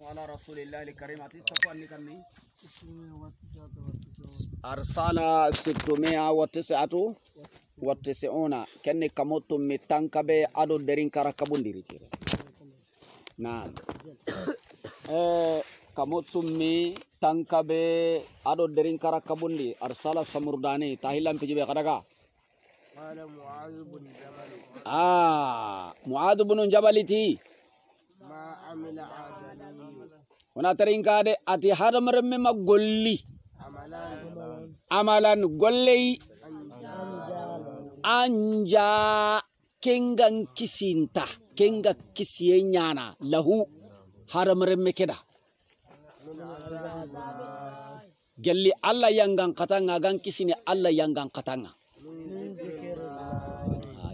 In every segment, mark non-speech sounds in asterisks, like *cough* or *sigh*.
Salamu ala rasulillahi karim. arsana sittumia watisiatu wattisiuna kenni kamo tummi tanka be ado derin kara kabundiritire naam. *coughs* Eh, kamo tummi tanka be ado derin kara kabundi. Arsala samurdani tahilampiji be kadaga? Muad bnu jabaliti ah, ma kuna tarinkaade ati hadamaren ma goli, amalan goli, anja kengan kisinta kenga kisiye nyana lahu haram me keda gelli allah yangan katanga gan kisini allah yangan katanga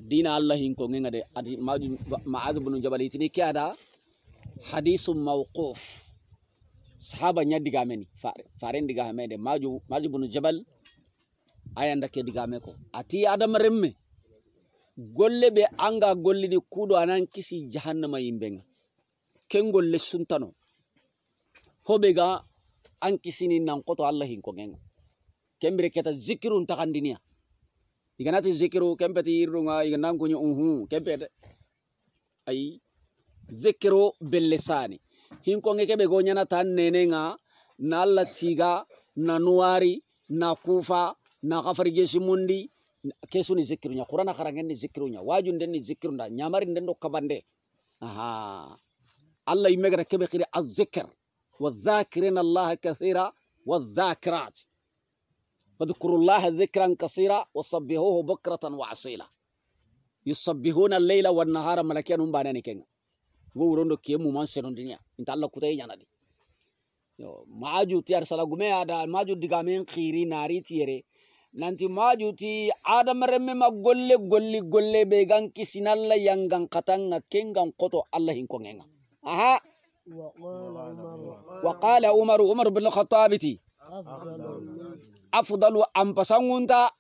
dina allah hinko ngenga adi maadu maadu bunu jabali tini kiada hadisun mawquf sahaba nya digameni fare fare digamede maju maju bunu jabal ayanda ke digame ko ati adam remme. Golle be anga gollidi kudo anan kisi jahannama yimbenga. Ken golle suntano hobe ga an kisini nan koto allah hinko ngenga kembere keta zikirun takandiniya iganati zikiru kempeti irunga iganan kunyu uhu kempete ay zikiru bellesani hinkonge kebe go nyana tan nenenga na alla tiga na nuwari na kufa na kafarige simundi kesu ni zikiru nya qur'ana karangen ni zikiru nya waju nden ni zikiru nda nyamari nden do kabande aha allah imegara kebe khiri az-zikr والذاكرين الله كثيرا والذاكرات واذكروا الله ذكرا كثيرا وصبهوه بكرة وعصيلا يصبهون الليل والنهار ملكين هم باناني kuma urondo kie mu man senondinia inta allah kutayi ñanadi yo maju tiar sala gume ada maju digamen khiri nari tiere. nanti maju ti ada mereme ma golle golle golle be gan kisinalla yangan katanga kenggang koto allah hinko ngenga. Aha! Wa qala umar umar bin khattab ti afdalu am pasangunta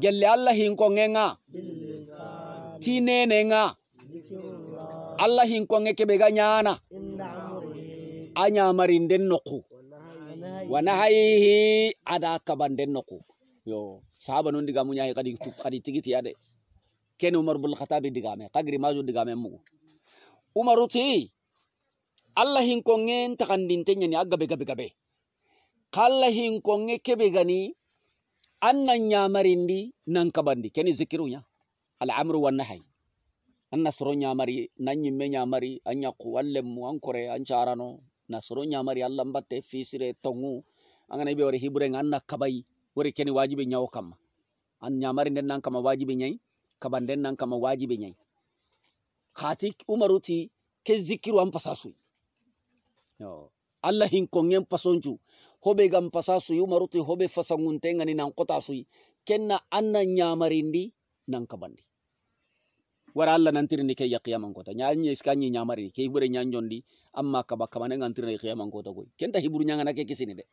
gelle allah hinko ngenga ti nenenga allah hinkonge keɓe ga ñana a ñamarinden noku wana hayi ada kabanden noku yo sahaba nun digamu ñahi kadi tu kadi tigitiya de. Ken umar bul khatabi digame kagiri maju digame mu. Umar uti allah hinkonge ntakandinte ñani a gabe gabe gabe. Kalla hinkonge be gani annanya marindi nan kabandi ken zikirunya al amru wan nahyi an nasoro ñamari nan ñimme ñamari an ñakku an lemmu an kore an carano nasoro ñamari allah n batte fisire tongu. An gana ibe wari hiburenga an na kabayi wori keni wajibi ñawo kamma an ñamari nden nan kama wajibi ñayi kaba nden nan kama wajibi ñayi hati umaru ke zikiru an pasa suyi allah hinkongen pasoncu hobe gam pasa suyi umaru ti hobe nan kota suyi kenna an na ñamarindi nan kabandi wara allah nantirindi ke ya qiyaman kota. Nyaanye iskanyi nyamari ke hibure nyanjondi amma kaba kamane ngantirindi qiyaman kota goy kenta hiburu nyangana ke kisini de.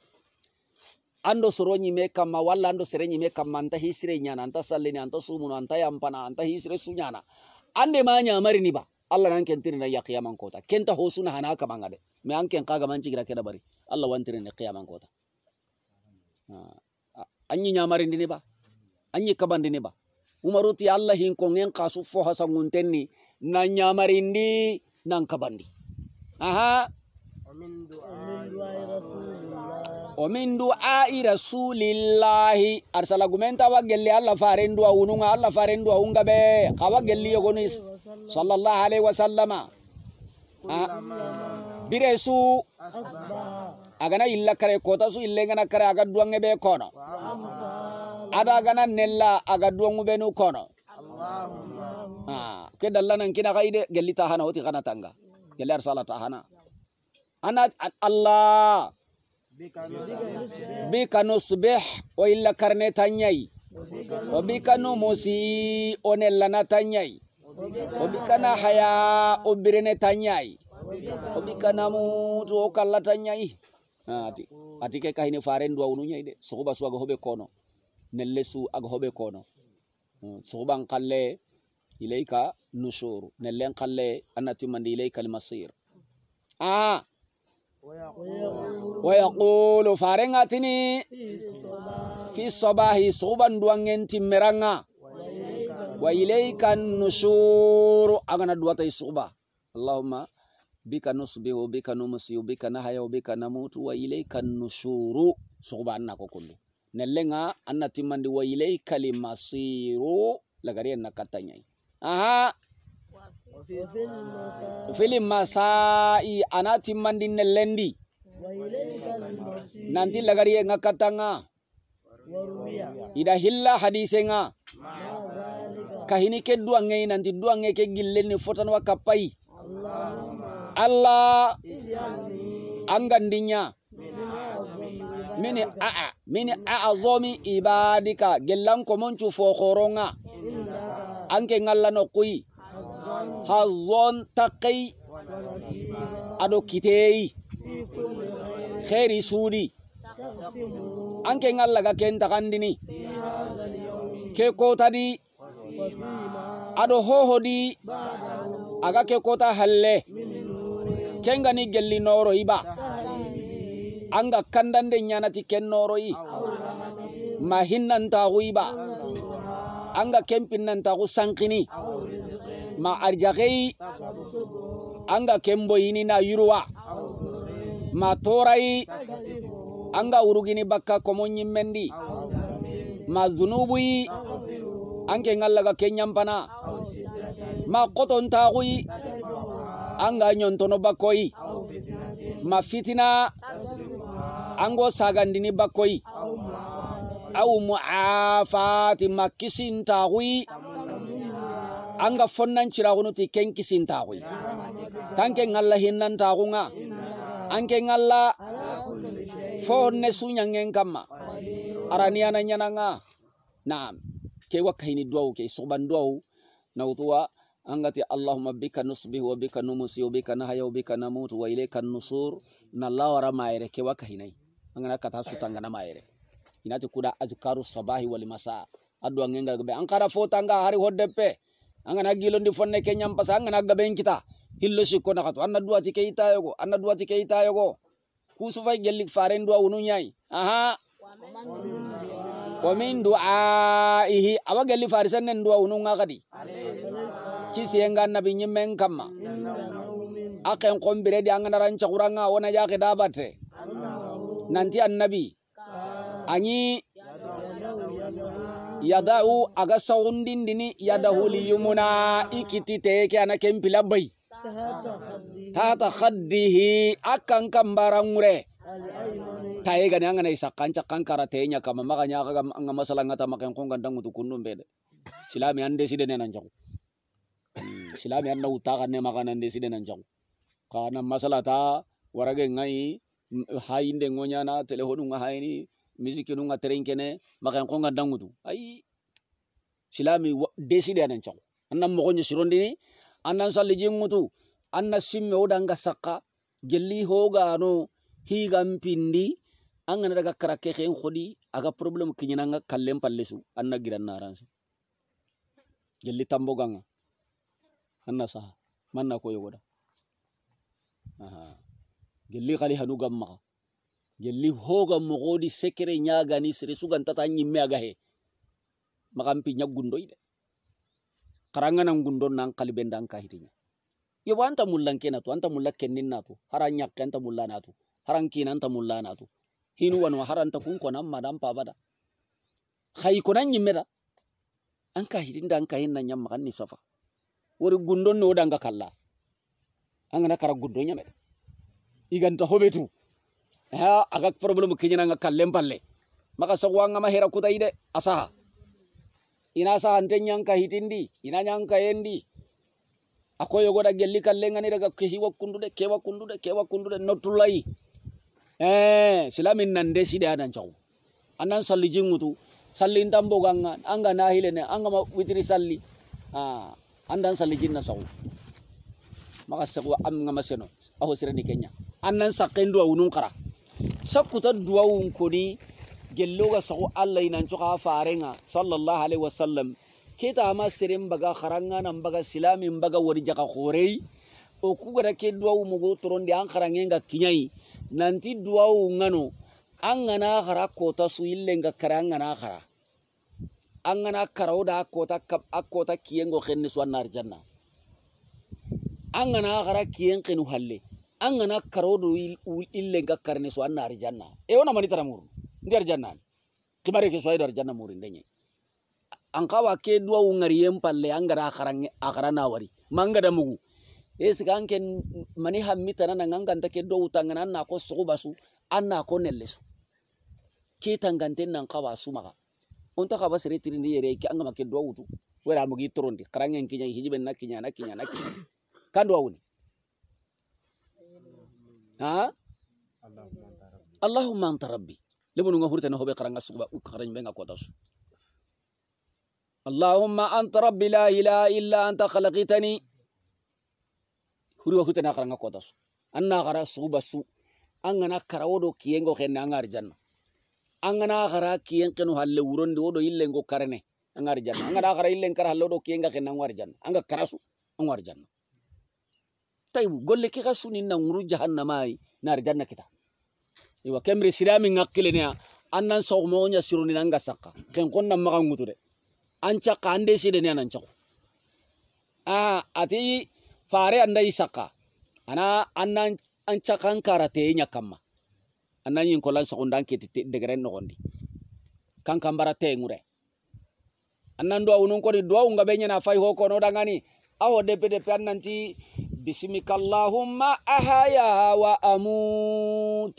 Ando soronyi me kamma walla ando serenyi me kamma anta hisire nyana anta sallini anta sumuno anta yampana anta hisire sunyana ande ma nyamari ni ba. Allah nan kentiri na ya qiyaman kota. Kenta hosuna hana kama ngade. Me an ken kaga manci gira keda bari. Allah wantiri ne qiyaman kota. Ah, anyi nyamari ndini ba. Anyi kabandi ni ba umaruti alla hinkongen kasu fo hasanguntenni na nyamarindi nan kabandi aha. O min du'ai rasulillahi. Arsala gumenta wa gelli allah faren du'a ununga alla faren du'a unga be. Kawa gelli yogonis sallallahu alaihi wasallama. Biresu. Agana illa kare kota su illengana kare aga du'ange be kono. ada gana nella aga duwangu benu kono. Ke dalla nan kina kaide gelita hana hoti kana tanga. Salat arsala hana ana allah. Bika nusbih wa illa karne tanyai. Wa bika numusi onella na tanyai. Wa bika na haya obirene tanyai. Wa bika na okalla tanyai. Ati ati ke kahine faren dua ununya ide. Sokoba suaga hobe kono. نلسو أغهوبي كونو صغبان قال إليك نشور نلين قال أنا تمني إليك المصير آه ويقول فارنغاتني في الصباح صغبان دوانين تمرنغا وإليك النشور أغنى دواتي صغبا اللهم بك نصبه بك نمسي بك نحيا بك نموت وإليك النشور صغبا أنك كله nelenga annati mandi wa ilaika almasiru lagari na katanyai. Aha. Fili masai anati mandi nelendi nanti lagari nga katanga. Ida hilla hadise nga. Kahini ke duange nanti duange ke gilleni fotan wa kapai. Allah. Angandinya mini a'a mini a'a zomi ibadika gellan ko moncu fo khoronga anke ngalla no kuyi hazon taqi ado kitei khairi sudi anke ngalla ga ken takandini. Ke ko tadi ado hohodi. Aga ke kota halle. Kenga ni gelli noro iba. anga kandande ñanati kennoroyi ma hinnantaxuyiba anga kempinnantaxu sankini. Ma arjaxeyi anga kemboyini na yuruwa. Ma torayi anga urugini bakka komo ñimmendi ma zunubuyi anke ngallaga ke ñampana ma kotontaxuyi anga ñontono bakkoyi ma fitina. ango ko sagandini bakoi. Aw muafati makisi kisintaxuyi anga fonnan ciraxunu ti ken kisintaxuyi tan ken alla hinnantaxunga an ken alla fo honne suɲangen kanma araniyana naam. Ke wa kahini duwawu ke soban Na nawutuwa angati allahumma bika nusbihu wa bika numusi wa bika nahaya wa bika namutu wa ilayka nusur. Na lawara mayere ke wakahini angana kata sutanga na Ina inati kuda azkaru sabahi wal masa. Adu angenga gabe foto fotanga hari hoddeppe angana gilondi fonne ke nyampasa angana gabe kita. Hillo kona nakatu anna dua ti keita yogo. Anna dua ti keita yogo. Kusu fay faren dua wunu nyai. Aha. Wa min du'aihi awa gelik farisan nen dua ununga kadi. kisi enga nabi nyimen kama aken kombire di angana cakuranga, wana jaga yake dabate nanti an annabi anyi yadau aga saundin dini yadahu liyumuna ikiti teke ana pilabai bai tata khaddihi akan kambarangure. Taye yang angana isakkan cakkan karatenya kama makanya aga anga masala ngata makan kong gandang untuk bede. Silami ande side nenan jangu hmm, silami anna uta kanne makana ande side nan kana ta warage ngai hayinde ngonyana telefonu nga hayini musique nu nga terenkene makan ko nga dangutu ay silami deside anan chako annan mo gonyo sirondini annan salli jingutu anna simme odanga sakka gelli hoga no higam pindi angana daga karake hen khodi, aga problem kinyina nga kallem pallesu, anna giran naransi gelli tambo ganga anna saha, manna ko yogoda aha. Gelli khali hanu gamma. Gelli hoga mogodi sekere nyaga ni sere sugan tata nyimme aga he. Makampi nyagundo ide. Karanga nan gundon nan kalben dan ka hitinya yobo anta mullan kenatu anta mulla kennin natu haran nyakke anta mulla natu haran kina anta mulla natu hinu wano haranta kun ko nan madam pabada khay ko nan nyimmeda an ka hitinda an ka hinna nyamma kan ni safa. Wori gundon no danga kalla an na kara gundo iganta hobetu. Ha aga problem kinyana nga kallem palle. Maka so wanga ma hera kuta ide asaha. Ina sa ante nyanka hitindi ina nyanka yendi akoyo goda gelli kalle ngani daga ke hiwa kundude kewa kundude kewa kundude notulai. Eh silamin nan de side adan chaw a nan salli jingutu. Salli ndambo ganga anga nahile ne anga ma witri salli. Ah andan salli jinna saw maka sago am nga maseno aho sirani kenya. Annan sakendo awunun kara sakkuta duwawun koni gelloga sago allah inan coka farenga sallallahu alaihi wasallam. Kita ama sirin baga kharanga nan baga silamin baga wari jaka khorei o ku gara ke duwawu mugo torondi an karange nga kinyai. Nanti duwawu ngano an gana kara kota su ille nga kara an gana kara an gana kara o da kota kap akota kiyengo khenni su annar janna an gana kara kiyen khenu halle. An gana karo do ille nga karne su annar janna e wona mani taramuru ndar janna kibare ke so ay dar janna muri ndenye. An ke duwawu ngariyen palle an gara karange akara na wari manga da mugu. E siga anke mani hammita nana nganganta ke do utangana na ko sugu basu anna ko nellesu. Ke tangante nan kawa su maka on ta ke anga make do wutu wera mugi torondi karange kinya hijibe na kinya na kinya na kinya. Kan do wuni ha allahumma anta rabbi. Huru nga hurtene hoɓe karanga suguba ukarañ ɓe kota kotasu allahumma anta rabbi la ilaha illa anta khalaqitani. Huriwa hurtene karanga kotasu anna gara suba su an gana kara wodo kiyengo henne an gari janna angana gara kiyen kenu halle wuronde wodo illengo karene. An gari janna an gana gara illen kara halle wodo kiyenga henne janna an karasu an taybu golle ki kasu ni na nguru jahannama ay nar janna kita iwa kemre silami ngakkile ne annan saw mo nya siruni nan ga sakka ken kon nan maga ngutude an cakka ande side ne a ati fare anda isaka ana annan an cakan karate nya kamma annan yin kolan sa undan ke degren no gondi kan kambara ngure annan do awunun ko do benya na fay hoko no dangani awo depe depe bismikallahumma ahaya wa amut.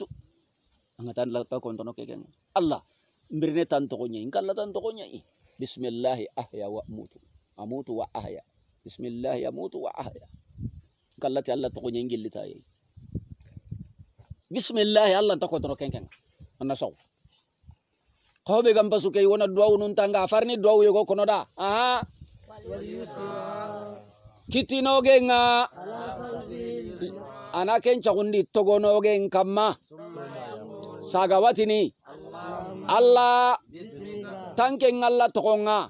Angatan la ta kontono keken allah mbirne tan to gonya ingkalla tan to gonya bismillah ahya wa amutu amutu wa ahya. Bismillah amutu wa ahya. Kallati allah to gonya ngillita yi bismillah allah ta kontono keken anna saw. Kobe gam basu kay wona duwa nun tanga farni duwa yogo kono da aha. Kitinoge nga. Ana ken cagundi togonogen kamma saga watini allah tanken allah togonga.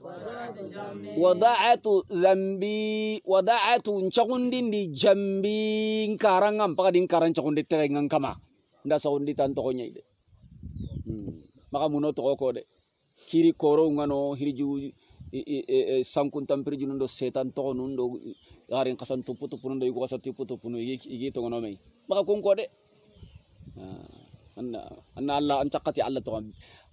Wada'atu dhambi wada'atu ncagundindi jambi. Nkaranga mpaka din karan cagundi tegengan kama nda sagundi tan togonya ide. Maka muno togo ko de kiri koro ngano hirju sankuntan pirju nundo setan togo nundo garin kasan tupu tupu nundo igu kasa tupu tupu nundo igi togo no mei maka kun ko de anna anna allah an cakati allah togo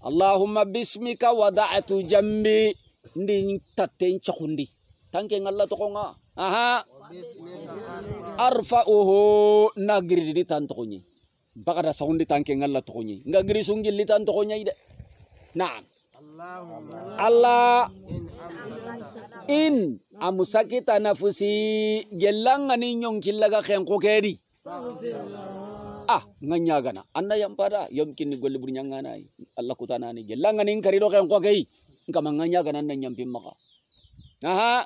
allahumma bismika wada'tu jambi. Ndi tatte cakundi tanke ngalla togo nga. Aha. Arfa'uhu. Nagiri di tan togo nyi baka da saundi tanke ngalla togo nyi ngagiri sungi li tan togo nyi de. Na'am Allah in amusakita nafusi gelanga ni nyonkillaga khenko kedi ah nganya gana anna yam pada yom kinni golle bur nyangana Allah kutana ni gelanga ni karido khenko kei. Ngama nganya gana nan nyampi maka aha.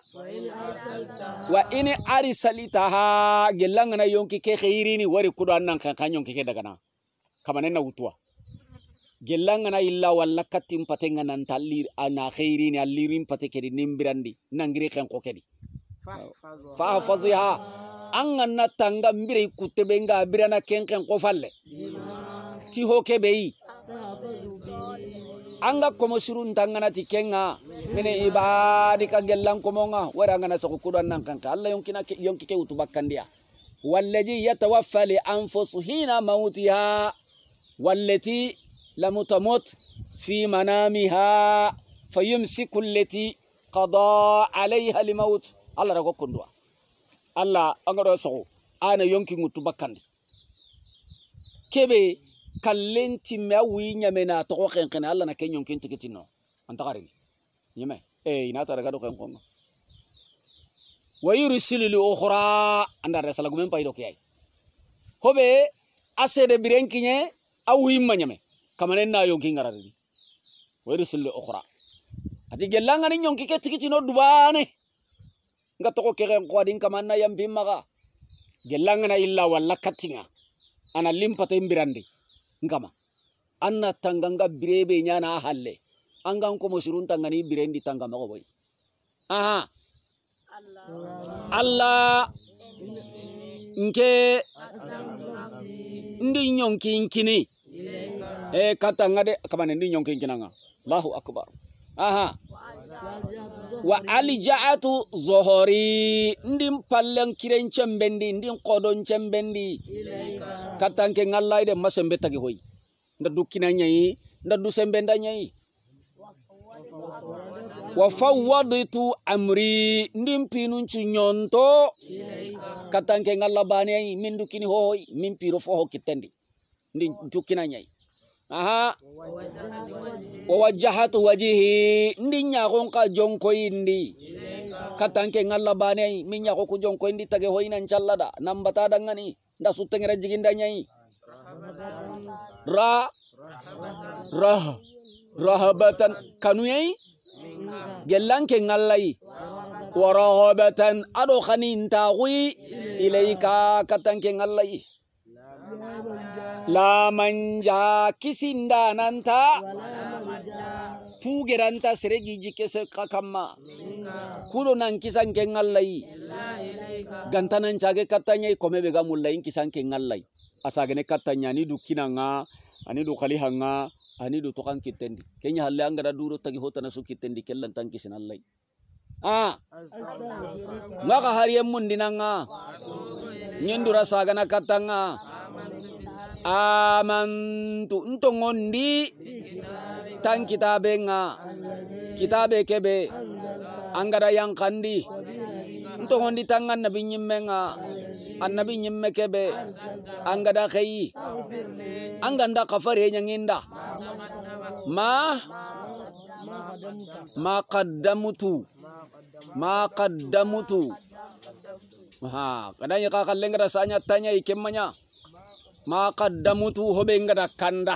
Wa ini arisalitaha gelanga na yonki ke khairini wari kudo annan kan yonki ke daga na kamane na wutuwa gellangana illa walla kattin patenga nanta ana khairini allirin pate kedi nimbirandi nangiri khenko kedi. Fahfaziha an ga na tanga mbire kutte be nga birana kenken ko falle. Ti ho kebe yi. An ga komo sirun tangana ti kenga. Mene ibadi ka gellan komo nga. Wara ngana sa ku kudan nan kanka. Allah yonkina yonki ke utu bakkandiya wallazi yatawaffa li anfusihina mautiha. Wallati لم تمت في منامها فيمسك التي قضى عليها الموت الله رغو كندوا الله angaro sogo ana yonki ngutu bakandi kebe kallenti me awi nyame na to xen xen Allah na ken yonki tikiti no anta garini nyame e ina ta daga do xen kongo wa yursilu li ukhra anda kamanen na yonki ngarari wayru sille ukhra. Ati gelanga ni yonki ke tikiti no dubane nga to ko kegen ko adin kamanna yambi maga. Gelanga na illa walla katinga ana limpata imbirande ngama. Anna tanganga birebe nyana halle. Angan ko musirun tangani birendi tangama ko boy. Aha. Allah. Nke. Ndi nyonkinkini e katanga de kamane ndi nyonkinkinanga allahu akbar. Aha. Wa alija'atu zohori. Ndin pallen kiren cembendi ndin kodon cembendi. Katanke ngallaide masembe tagi hoy nda dukkina ñayi nda du sembe wa fawwadtu amri. Ndin pinuncu ñonto katanke ngalla baneyi min dukkini hohoy min fo ho kittendi ndin dukkina aha. Wa wajjahatu wajihi. Ndi ñaxon ka jonkoyindi katanke ngalla baneyi min ñaxo ku jonkoyindi tage hoyinan callada nambata dangani. Nda suttengera jiginda ñayi ra. Rah. Rahabatan. Kanuyeyi gellanke ngallayi wa rahabatan. Aɗo xanintaxuyi ilayka. Katanke ngallayi la manja kisindananta tugeranta seregi jikke serka kamma kudo nan kisanke ngallayi gantanan cage kattanyai kome be ga mullayin kisanke ngallayi asagene kattanya ni du kinanga ani du khalihanga ani du tokan kittendi kenya halle angara duro tagi hotana su kittendi kellan tan kisin allayi a ngaka hariyen mundinanga nyendura sagana kattanga amantu ntongondi tan kitabe nga. Kitabe kebe. Angada yankandi ntongondi tan annabi nyimme nga. Annabi nyimme kebe. Angada khayi anganda kafare nyanginda ma? Ma qaddamutu ma qaddamutu ha kadanya ka kallenga sanya tanya ikemmanya ma qaddamutu hobe ngada kanda.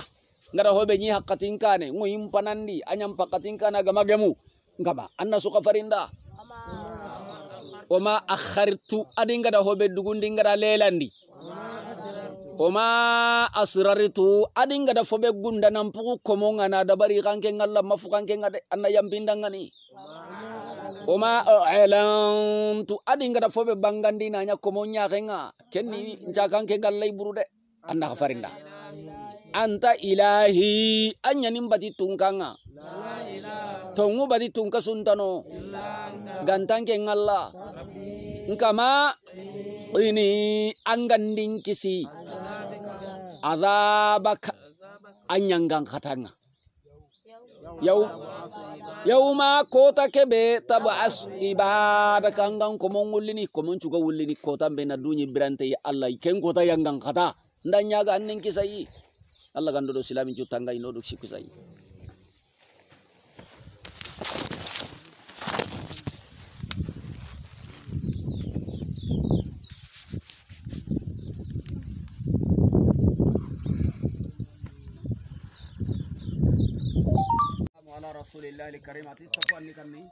Ngada hobe nyi hakatin kane ngo impanandi anyam pakatin kana gama gemu ngaba anna suka farinda. Oma akhartu adi ngada hobe dugundi ngada lelandi. Oma asraritu adi ngada fobe gunda nampuku komonga na dabari kanke ngalla mafu kanke ngade anna yampinda ngani. Oma elantu adi ngada fobe bangandi nanya komonya kenga. Kenni njakanke gallai anda na farinda. Anta ilahi anya yanin bati tunkanga tongu bati tungka suntano. Gantang gantanke ngalla. Nkama ini angandin kisi. Azabaka. An yangan katanga. Yau yau ma kota kebe tabu as ibada kangan komon wulini komon cuga ulini kota be na dunyi birante ya Allah ikeng kota yang gang kata. nda nyaga ki sayi allah gando ganduɗo silamin juttanga ino ɗum siku sayi ala rasulillah li karimati safu anni kammi